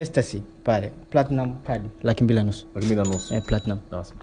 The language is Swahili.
Ecstasy pale platinum pad laki mbili na nusu. Laki mbili na nusu eh, platinum. Awesome.